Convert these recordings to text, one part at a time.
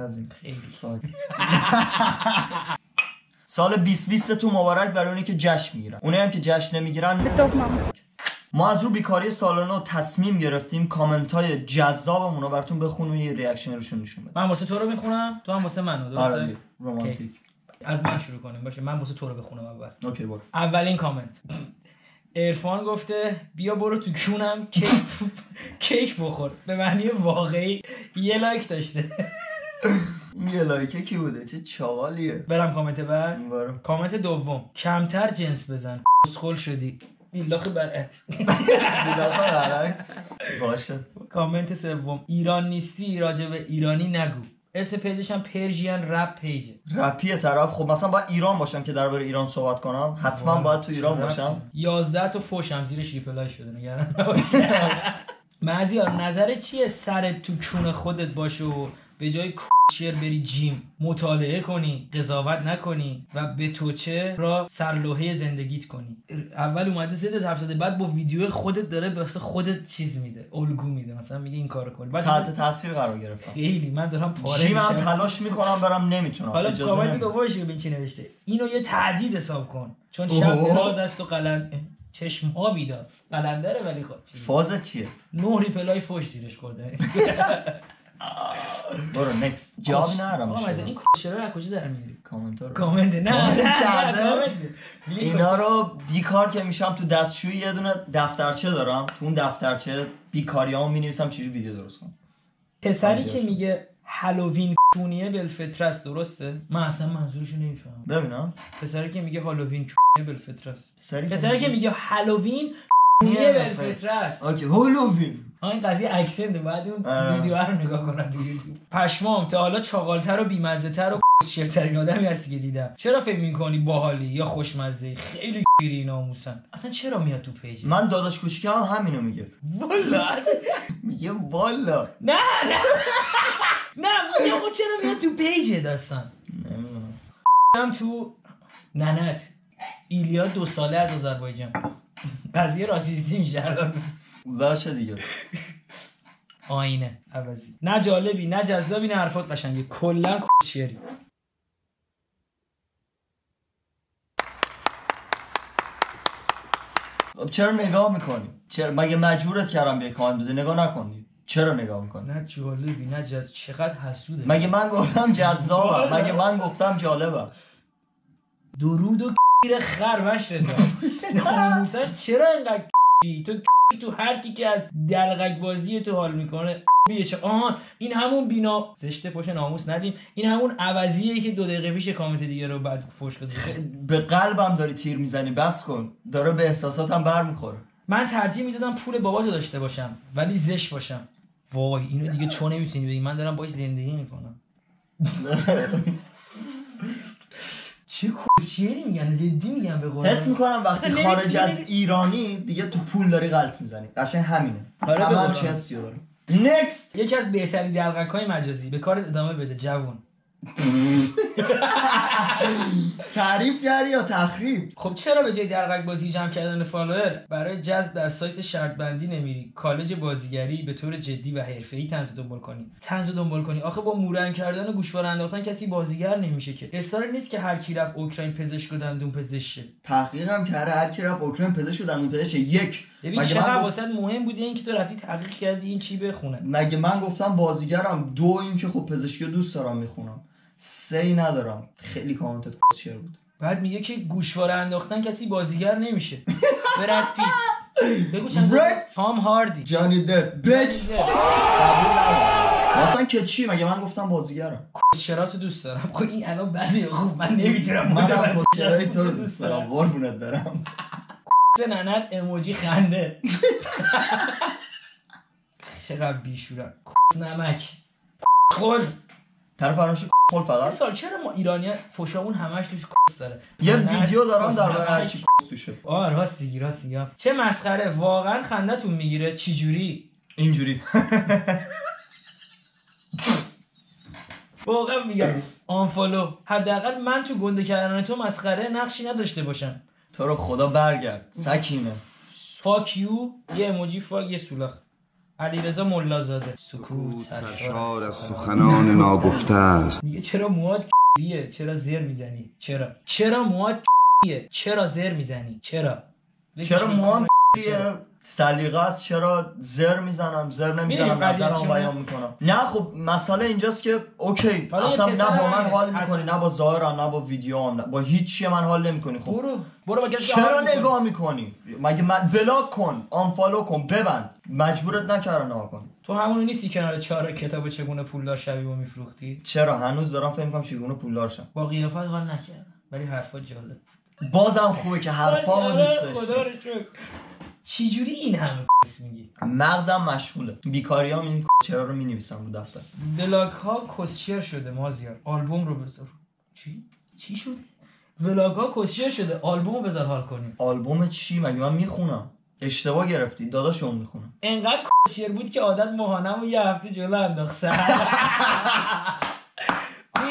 خیلی. سال 2020 تو مبارک برای اونی که جشن می‌گیرن. اونایی هم که جشن نمی‌گیرن. تخمم ما از رو بیکاری سالانه تصمیم گرفتیم کامنت های جذابمون رو براتون بخونیم و یه reaction روشون نشون بدیم. من واسه تو رو می‌خونم تو هم واسه منو آره درسته دیگه، رومانتیک از من شروع کنیم. باشه من واسه تو رو بخونم اول. OK برو. اولین کامنت. عرفان گفته بیا برو تو کونم کیک کیک بخور. به معنی واقعی یه لایک داشته. یه لایکه کی بوده؟ چه چاقالیه. برم کامنت بعد. برو. کامنت دوم. کمتر جنس بزن. اسکل شدی. بیلاخ برات بیداخل عرق باشه. کامنت سوم. ایران نیستی راجع به ایرانی نگو. اسم پیجش هم Persian rap page ه. رپی طرف. خب مثلا باید ایران باشم که درباره ایران صحبت کنم. حتما باید تو ایران باشم. 11 تا فوشم زیرش ریپلای شده نگران نباش معزیار نظرت چیه سرت تو کون خودت باشه و به جای شیر بری جیم مطالعه کنی قضاوت نکنی و به توچه را سرلوحه زندگیت کنی. اول اومده زده حرف زده بعد با ویدیو خودت داره به خودت چیز میده الگو میده مثلا میگه این کارو کن. بعد تحت تاثیر قرار گرفتم. خیلی من دارم پاره جیم هم میشم. تلاش می‌کنم برم نمی‌تونم. حالا نمیدم. دومش رو ببین چی نوشته. اینو یه تعدید حساب کن. چون شب. دراز است و قلند چشم ها بیدار. قلندره ولی خب. فازت چیه؟ نه ریپلای فوش زیرش خورده. برو next جواب نرم آقا این کسشرا رو از کجا در میاری؟ کامنت رو. کامنت نه نه. اینا رو بیکار که میشم تو دستشویی یه دونه دفترچه دارم. تو اون دفترچه بیکاریامو می‌نویسم چجوری ویدیو درست کنم. پسری آره، که میگه هالووین کونیه بالفطره است درسته؟ من اصلا منظورشو نمی‌فهمم. ببینم. پسری که میگه هالووین کونیه بالفطره است پسری که میگه هالووین کونیه بالفطره است OK Halloween این قضیه accent بعد اون. ویدیو رو نگاه کنن تو یوتیوب پشمام تا حالا چاقالتر و بیمزه و شیرترین آدمی هستی که دیدم. چرا فکر می‌کنی باحالی یا خوشمزه؟ خیلی گیری ناموسا. اصلا چرا میاد تو پیج من داداش کوچیکم هم همینو میگه. والا. میگه والا. نه نه. نه میگم خب چرا میاد تو پیج داستان نمی‌دونم. تو ننت. ایلیا دو ساله از آذربایجان. قضیه راسیستی میشه الان. باشه دیگه. آینه عوضی. نه جالبی نه جذابی نه حرفات قشنگه کلا شعری. خب چرا نگاه می‌کنی؟ چرا؟ مگه مجبورت کردم بیای کامنت بزنی نگاه نکنی. چرا نگاه می‌کنی؟ نه جالبی نه جز چقدر حسوده. مگه من گفتم جذابم مگه من گفتم جالبم درود و گیر خرمش رضا چرا اینقدر کی؟ تو تو هر کی که از دلغک بازی تو حال می‌کنه بیه. چه آها این همون بینا زشته فوش ناموس ندیم. این همون عوضیه که دو دقیقه پیش کامنت دیگه رو بعد فوش بده به قلبم داری تیر می‌زنی بس کن. داره به احساساتم بر می‌خوره من ترجیح می‌دادم پول باباتو داشته باشم ولی زشت باشم. وای اینو دیگه تو نمی‌تونی بگی من دارم باش زندگی می‌کنم. چه کسیری میگن؟ جدی میگن به قرآن حس می‌کنم وقتی خارج از ایرانی دیگه تو پول داری غلط می‌زنی. قشنگ همینه. آره، به همه هم. چه حسی دارم نکست یکی از بهترین دلغک های مجازی. به کار ادامه بده جوون. تعریف کردی یا تخریب؟ خب چرا به جای دلغک بازی جمع کردن فالوور برای جذب در سایت شرط بندی نمیری. کالج بازیگری به طور جدی و حرفه‌ای طنز دنبال کنی. طنز دنبال کنی. آخه با مورن کردن و گوشواره انداختن کسی بازیگر نمیشه که. استار نیست که هر کی رفت اوکراین پزشک و دندون پزشک شه. تحقیقم کرده هر کی رفت اوکراین پزشک و دندون پزشک یک. ببین مگه چقدر واسه مهم بوده این که تو رفتی تحقیق کردی این چی بخونه. مگه من گفتم بازیگرم دو اینکه خب پزشکی دوست دارم می‌خونم. سه ای ندارم. خیلی کامنتت کسشر بود. بعد میگه که گوشواره انداختن کسی بازیگر نمیشه. برد پیت. بگو چند. تام هاردی. جانی دپ ندارم. مثلا که چی؟ مگه من گفتم بازیگرم؟ تو دوست دارم؟ خب این الان بعضی خوب من نمی‌تونم منم کسشرهای تو رو دوست دارم. قربونت دارم ننت اموجی خنده. چقدر بیشورم. نمک. خور طرف فراموشی خل فقط؟ سال چرا ما ایرانی فوشامون همش توش کس داره؟ یه ویدیو دارم در برای هر. چی کس. توشه. آه راستی راستی چه مسخره واقعا خندتون می‌گیره. چی جوری؟ اینجوری. واقعا میگم آنفالو. حداقل من تو گنده کردن تو مسخره نقشی نداشته باشم. تو رو خدا برگرد. سکینه. فاک یو یه اموجی فاک یه سولاخ. علیرضا ملازاده. سکوت سکوت سرشار از سخنان ناگفته است. میگه چرا موهات کیه؟ چرا زر می‌زنی؟ چرا؟ چرا موهات کیه؟ چرا زر می‌زنی؟ چرا؟ چرا موام سلیقه است. چرا زر می‌زنم؟ زر نمی‌زنم. نظرم؟ بیان می‌کنم. نه خب مسئله اینجاست که اوکی اصلا نه با من. حال می‌کنی نه با ظاهرم نه با ویدیوام نه با هیچ چیه من حال نمی‌کنی. خب برو برو با چرا. نگاه می‌کنی؟ مگه من بلاک کن آنفالو کن ببند. مجبورت نکردن نگاه کنی تو همون نیستی کنار چهار کتاب چگونه پولدار شوی و میفروختی؟ چرا؟ هنوز دارم فکر می‌کنم چگونه پولدار شم. با قیافت حال نکردم ولی حرفات جالب بازم خوبه که حرفامو دوست داشتی. چجوری این همه کس میگی؟ مغزم مشغوله. بیکاریام این چرا رو می‌نویسم رو دفتر. ولاگ ها کسچر شده مازیار. آلبوم رو بذار. چی؟ چی شده ولاگ ها کسچر شده. آلبوم رو بذار حال کنیم. آلبوم چی؟ مگه من می‌خونم؟ اشتباه گرفتی. داداشم می‌خونم. انقدر کسچر بود که عادت ماهانم رو یه هفته جلو انداخت.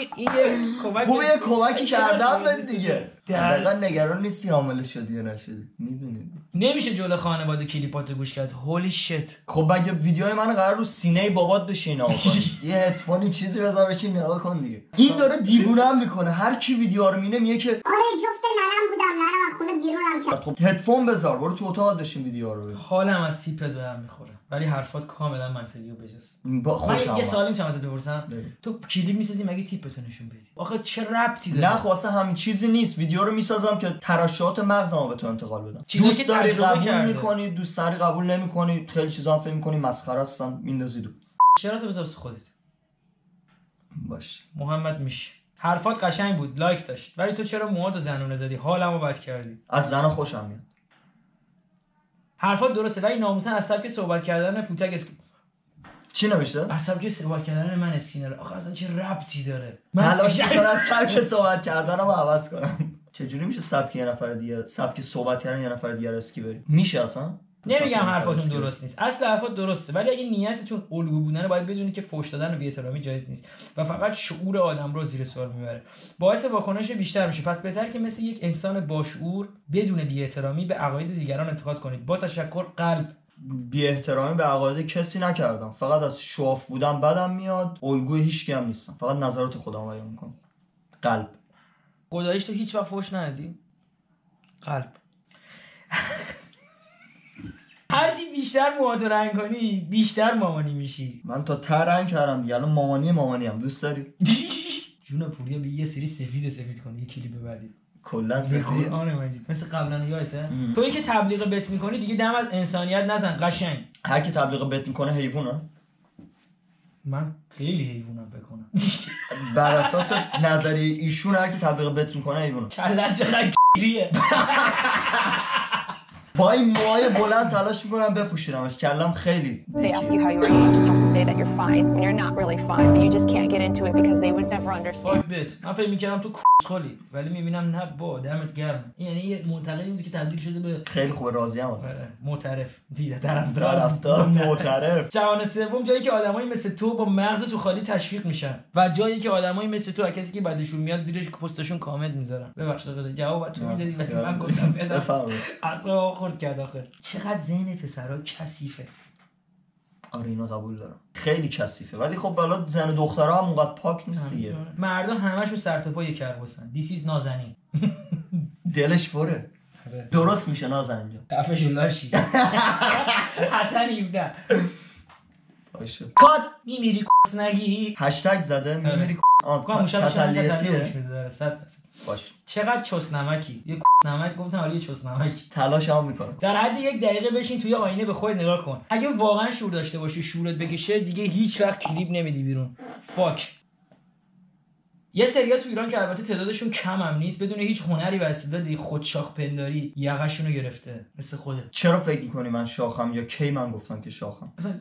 این این یه کمک خوبه یه کمکی کردم به دیگه. دقیقا نگران نیستی حامله شدی یا نشدی. می‌دونی. نمیشه جلو خانواده کلیپاتو گوش کرد. هولی شت خب مگه ویدیوهای من قرار رو سینه بابات بشین نگاه کنی یه هدفونی چیزی بذار بشین نگاه کن دیگه. این داره دیوونه هم می‌کنه. هر کی ویدیو رو مینه میگه که آره جفت ننم بودم. ننم از خونه بیرونم کرد. خب هدفون بذار. برو تو اتاق بشین ویدیو رو ببین. حالم از تیپت به هم می‌خوره. ولی حرفات کاملا منطقی و بجاست با خوشم من یه. سوالی می‌تونم ازت بپرسم. تو کلیپ می‌سازی مگه تیپتو نشون بدی؟ آخه چه ربطی داره؟ نه خب اصلا همین چیزی نیست. ویدیو رو می‌سازم که ترشحات مغزمو به تو انتقال بدم دوست داری قبول کرده. می‌کنی دوست داری قبول نمی‌کنی خیلی چیزا هم فکر می‌کنی مسخره هستن میندازی دو. چرا تو بذار خودت؟ باش. محمد میش حرفات قشنگ بود لایک داشت. ولی تو چرا موهاتو زنونه زدی؟ حالمو بد کردی. از زن خوشم میاد. حرفات درسته ولی ناموسا از سبک صحبت کردن پوتک اسک... چی نوشته؟ از سبک صحبت کردن من اسکی نرو. آخه اصلا چه ربطی داره؟ تلاش می‌کنم سبک صحبت کردنم رو عوض کنم. چجوری میشه سبک یه نفر دیگه سبک صحبت کردن یه نفر دیگه رو اسکی بری؟ میشه اصلا؟ نمیگم حرفاتون. درست نیست. اصل حرفات درسته. ولی اگه نیتتون الگو بودنه باید بدونید که فوش دادن و بی‌احترامی جایز نیست. و فقط شعور آدم رو زیر سوال می‌بره. باعث واکنش بیشتر میشه. پس بهتر که مثل یک انسان باشعور بدون بی‌احترامی به عقاید دیگران انتقاد کنید. با تشکر قلب. بی احترامی به عقاید کسی نکردم. فقط از شواف بودم بدم میاد. الگوی هیچ هم نیستم. فقط نظرات خودم بیان می‌کنم قلب. خداییش تو هیچ وقت فوش ندادی؟ قلب. هرچی بیشتر موهاتو رنگ کنی بیشتر مامانی میشی. من تا ته رنگ کردم دیگه. الان مامانی مامانی هم دوست داری؟ جون پوریا به یه سری سفید سفید کن. یه کلیپ ببرید. کلا سفید. قرآن مجید. مثل قبلا یادته؟ تویی که تبلیغ بت می‌کنی دیگه دم از انسانیت نزن قشنگ. هر کی تبلیغ بت می‌کنه حیوانه من خیلی حیوانم بکنم بر اساس نظریه ایشون هر کی تبلیغ بت می‌کنه حیوانه. کلت چقدر گیریه. با این موهای بلند تلاش می‌کنم بپوشونمش کلم خیلی They ask you how you are, you just have to say that you're fine when you're not really fine, but you just can't get into it because they would never understand. بت من فکر می‌کردم تو خالی ولی می‌بینم نه با دمت گرم. این یعنی یه منتقدی بود که تبدیل شده به خیلی خوبه راضی هم آره، معترف. دیگه طرفدار. طرفدار معترف. جهان سوم جایی که آدمایی مثل تو با مغز تو خالی تشویق میشن و جایی که آدمایی مثل تو کسی که بعدشون میاد زیرش پستشون کامنت می‌ذارن. ببخشید جواب تو می‌دادی ولی من گفتم بدم. بفرمایید. اصلا خورد کرد آخه. چقدر ذهن پسرا کثیفه. آره اینو قبول دارم. خیلی کثیفه. ولی خب بالا زن و دخترها هم اونقدر پاک نیست دیگه. مردا همشون سر تا پای کرباسن دیسیز نازنین. دلش پره درست میشه نازن جان. دفعشون لاشی حسن 17 باشه. کات میمیری کس نگی. هشتگ زده میمیری آن تسلیتیه صد باش. چقدر چس نمکی؟ یه نمک؟ گفتم حالا یه چس نمکی. تلاش هم می‌کنم. در حد یک دقیقه بشین توی آینه به خودت نگاه کن. اگه واقعا شور داشته باشی شورت بکشه دیگه هیچ وقت کلیپ نمیدی بیرون. فاک یه سریا تو ایران که البته تعدادشون کم هم نیست بدون هیچ هنری و استعدادی خودشاخ پنداری یقشون رو گرفته. مثل خودت. چرا فکر می‌کنی من شاخم یا کی من گفتم که شاخم؟ اصلا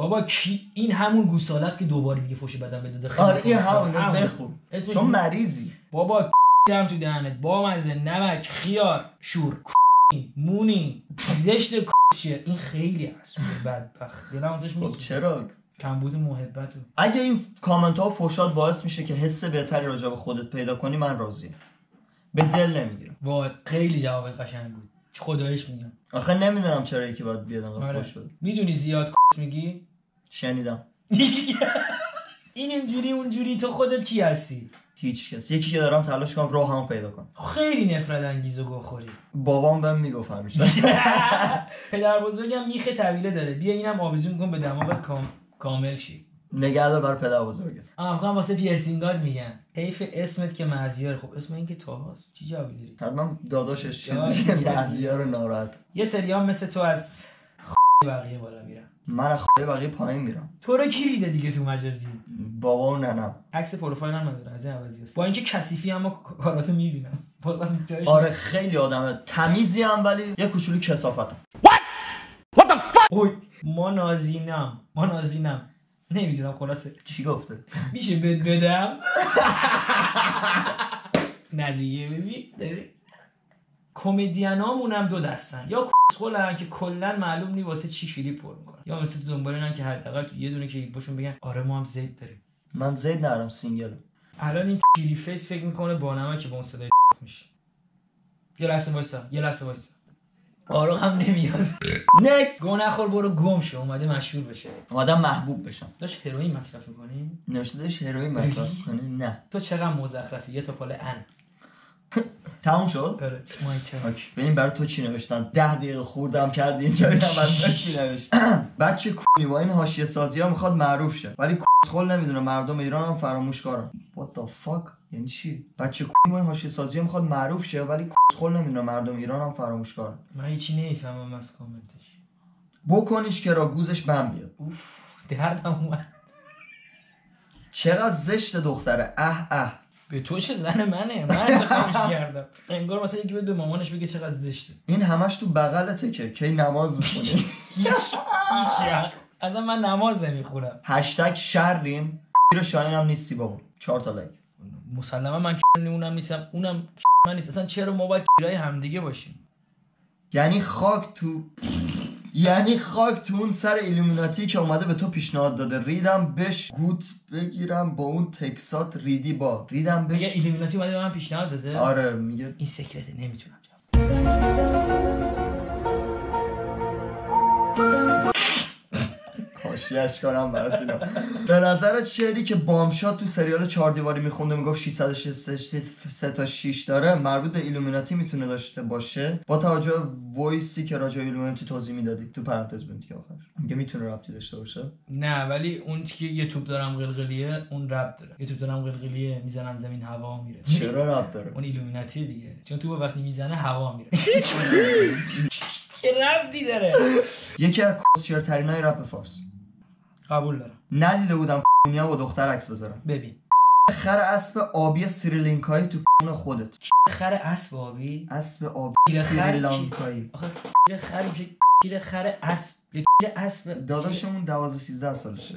بابا کی این همون گوساله است که دوباره دیگه فوش بدن بده خیلی آره این همون. بخون. اسمش تو مریضی. بابا دم تو دهنت؟ با مزه نمک خیار شور مونی زشت چیه؟ این خیلی حسوده بدبخت. دلم ازش میسوزه چرا؟ کمبود محبت رو. اگه این کامنت ها و فوشات باعث میشه که حس بهتری راجع به خودت پیدا کنی من راضیم. به دل نمی‌گیرم. وای خیلی جواب قشنگ بود. خدایش میگم. آخه نمی‌دونم چرا یکی باید بیاد انقدر آره. فوش بده. می‌دونی زیاد میگی؟ شنیدم. این اینجوری اونجوری تو خودت کی هستی؟ هیچ کس. یکی که دارم تلاش کنم راهمو پیدا کنم. خیلی نفرت انگیز و گوخوری بابام بهم می‌گفت همیشه. پدر بزرگم میخ طویله داره. بیا اینم آویزون کن به دماغت کام... کامل شی. نگهدار برای پدر بزرگت. کنم واسه پیرسینگات میگن حیف اسمت که مزیار. خب اسم این که تاهاست. چی جوابی داری؟ حتما داداشش چیزی. بعضی‌ها رو ناراحت. یه سری هم مثل تو از بقیه بالا میرن من خواهی بقیه پایین میرم. تو رو کی ریده دیگه تو مجازی؟ بابا و ننم. عکس پروفایل هم نداره از این عوضی هست. با اینکه کثیفی اما کاراتو می‌بینم. بازم آره خیلی آدم تمیزی هم ولی یه کوچولو کسافتم اوی ما نازینم. ما نازینم. نمی‌دونم خلاصه. چی گفته؟ میشه بد بدم؟ نه دیگه ببین. داری؟ کمدینامون هم دو دستن. یا کسخولن که کلا معلوم نی واسه چی کلیپ پر می‌کنن. یا مثل تو دنبال اینن که حداقل تو یه دونه کلیپ باشون بگن آره ما هم زید داریم. من زید نرم سینگلم الان این کلی فیس فکر می‌کنه با نمک که با اون صدای میشه. یه لحظه وایسا یه لحظه وایسا. آرو هم نمیاد. نکس گو نخور برو گم شو. اومده مشهور بشه. آدم محبوب بشم. داشت هروئین مصرف می‌کنی؟ نوشته داشت هروئین مصرف کنی نه. تو چقدر مزخرفی؟ یه تا پال ان. تموم شد؟ آره. ببین برای تو چی نوشتن؟ ده دقیقه خوردم کردی اینجا. ببینم برای تو چی نوشتن بچه کوی با این حاشیه سازی ها می‌خواد معروف شه. ولی کسخل نمی‌دونه مردم ایران هم فراموش کارن. What the fuck یعنی چی؟ بچه کوی این حاشیه سازی ها می‌خواد معروف شه ولی کسخل نمی‌دونه مردم ایران هم فراموش کارن. من هیچی نمی‌فهمم از کامنتش. بکنیش که را گوزش بم بیاد. اوف دردم اومد. چقدر زشت دختره. اه اه. به تو چه زن منه؟ من انتخابش کردم؟ انگار مثلا یکی به مامانش بگه چقدر زشته. این همش تو بغلته که کی نماز می‌خونی هیچ هیچ. اصلا من نماز نمی‌خونم. هشتگ شریم. رو شاهین هم نیستی بابا. چهار تا لایک. مسلما من اونم نیستم. اونم من نیست. اصلا چرا ما باید همدیگه باشیم؟ یعنی خاک تو یعنی خاک تو اون سر ایلومیناتی که اومده به تو پیشنهاد داده. ریدم بش گوت بگیرم با اون تکسات ریدی با. ریدم میگه بش ایلومیناتی اومده به من پیشنهاد داده. آره میگه این سکرته نمی‌تونم جواب خواهش کنم برات اینا به نظرت شعری که بامشاد تو سریال چهار دیواری میخونده می‌گفت 663 تا 6 داره مربوط به ایلومیناتی می‌تونه داشته باشه. با توجه به voice ی که راجع ایلومیناتی توضیح می‌دادی. تو پرانتز بنتی که آخرش. میگه می‌تونه ربطی داشته باشه؟ نه ولی اون که یه توپ دارم قلقلیه اون ربط داره. یه توپ دارم قلقلیه می‌زنم زمین هوا میره. چرا ربط داره؟ اون ایلومیناتی دیگه. چون تو وقتی می‌زنه هوا میره. چه ربطی داره؟ یکی از کسچرترینای رپ فارس. قبول دارم. ندیده بودم ها با دختر عکس بذارم. ببین. خر اسب آبی سریلانکایی تو کون خودت؟ خر اسب آبی؟ اسب آبی؟ سریلانکایی. آخه خر میشه؟ کیر خر اسب؟ کیر اسب؟ داداشمون 12 13 سالشه.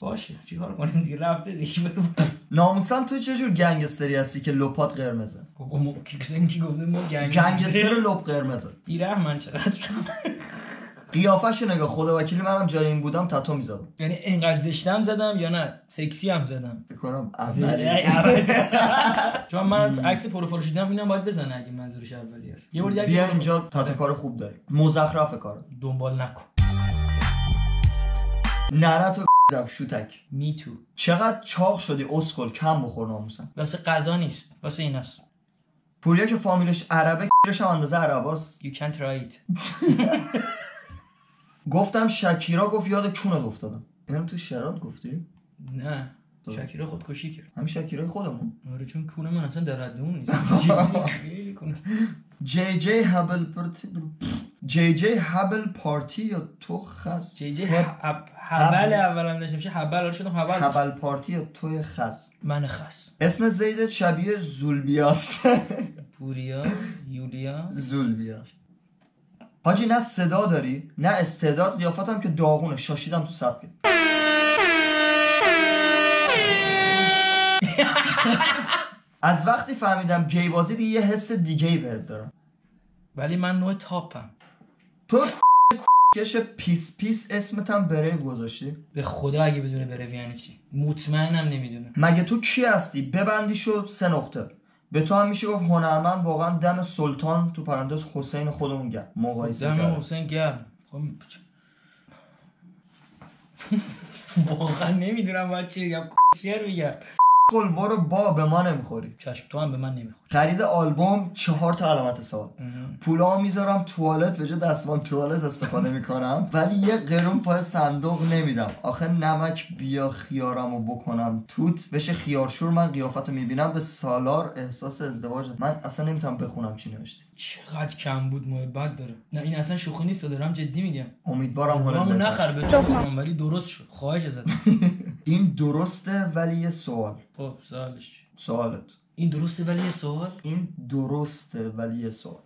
باشه چیکار کنیم دیگه؟ رفته دیگه برو ناموسم تو چه جور گنگستری هستی که لپات قرمزه بابا ما کیکسن کی گفته ما گنگستر گنگستر لپ قرمزه. بیرحمن چقدر؟ قیافش نگاه خدا وکیلی منم جای این بودم تاتو می‌زدم. یعنی اینقدر زشتم زدم یا نه؟ سکسی هم زدم. بکنم. چون من عکس پروفایل شدم اینم باید بزنه اگه منظورش اولی است. یه بار بیا اینجا تاتو کار خوب داری. مزخرف کار دنبال نکن. نره تو دم شوتک. می تو. چقدر چاق شدی اسکل کم بخور ناموسم واسه غذا نیست. واسه این است. پوریا که فامیلش عربه کیرش هم اندازه عرباست. You can try it. گفتم شکیرا گفت یاد کونت افتادم. اینم تو شرات گفتی؟ نه. شکیرا خودکشی کرد. همین شکیرای خودمون. آره چون کونه من اصلا در حد اون نیست. جدی خیلی کونه. جی جی هبل پارتی جی جی هبل پارتی یا تو خس جی جی هب- هب- هبل اولم داشته میشه هبل؟ آره شدم هبل. هبل پارتی یا توی خس من خس اسم زیدت شبیه زولبیاست. پوریا یولیا. زولبیا. حاجی نه صدا داری نه استعداد قیافتم که داغونه. شاشیدم تو سبکت از وقتی فهمیدم گی بازی دیگه یه حس دیگه ای بهت دارم. ولی من نوع تاپم. تو کش پیس پیس اسمتم بره گذاشتی؟ به خدا اگه بدونه بره یعنی چی؟ مطمئنم نمی‌دونه. مگه تو کی هستی؟ ببندی شد سه نقطه. به تو هم میشه گفت هنرمند واقعا دم سلطان تو پرانتز حسین خودمون گرد مقایسه دم حسین گرم. خب واقعا نمی‌دونم باید چی بگم. کل برو با به ما نمی‌خوری. چشم تو هم به من نمی‌خوری. خرید آلبوم چهار تا علامت سوال. پولا می‌ذارم توالت به جای دستمال توالت استفاده می‌کنم. ولی یه قرون پای صندوق نمیدم. آخه نمک بیا خیارمو بکنم. توت بشه خیارشور. من قیافت رو می‌بینم. به سالار احساس ازدواج. من اصلا نمی‌تونم بخونم چی نوشته. چقدر کم بود محبت داره. نه این اصلا شوخی نیست دارم جدی میگم. امیدوارم بهتر نخر. به تو ولی درست شد. خواهش ازت. این درسته ولی یه سوال. خب سوالش؟ سوالت. این درسته ولی یه سوال؟ این درسته ولی یه سوال.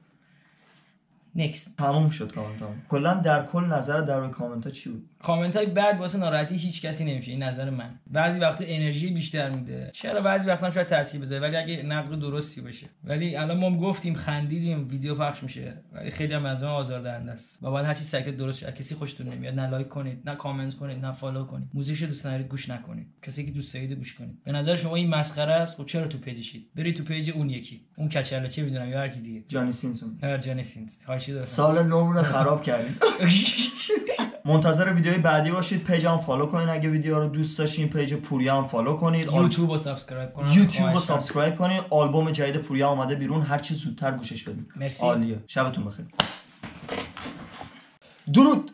نکست تموم شد کامنت هم کلا در کل نظر در روی کامنت ها چی بود؟ کامنت های بعد واسه ناراحتی هیچ کسی نمیشه. این نظر من. بعضی وقتا انرژی بیشتر میده. چرا بعضی وقتا هم شاید تاثیر بذاره؟ ولی اگه نقد درستی باشه. ولی الان ما گفتیم خندیدیم ویدیو پخش میشه. ولی خیلی هم از ما آزاردهنده است. و بعد هر چی سکت درست شه کسی خوشتون نمیاد. نه لایک کنید نه کامنت کنید نه فالو کنید. موزیکش دوست ندارید گوش نکنید. کسی که دوست دارید گوش کنید. به نظر شما این مسخره است؟ خب چرا تو پیجشید برید تو پیج اون یکی. اون کچله چه می‌دونم یا هر کی دیگه. جانی سینسون. هر جانی سینز حاشیه داره سال نومون رو خراب کردیم. منتظر ویدیوی بعدی باشید. پیجم follow کنید اگه ویدیو رو دوست داشتین پیج پوریا هم follow کنید. یوتیوب رو subscribe کنید یوتیوب رو subscribe کنید آلبوم جدید پوریا آمده بیرون. هر چی زودتر گوشش بدین. مرسی. عالیه. شبتون بخیر. درود.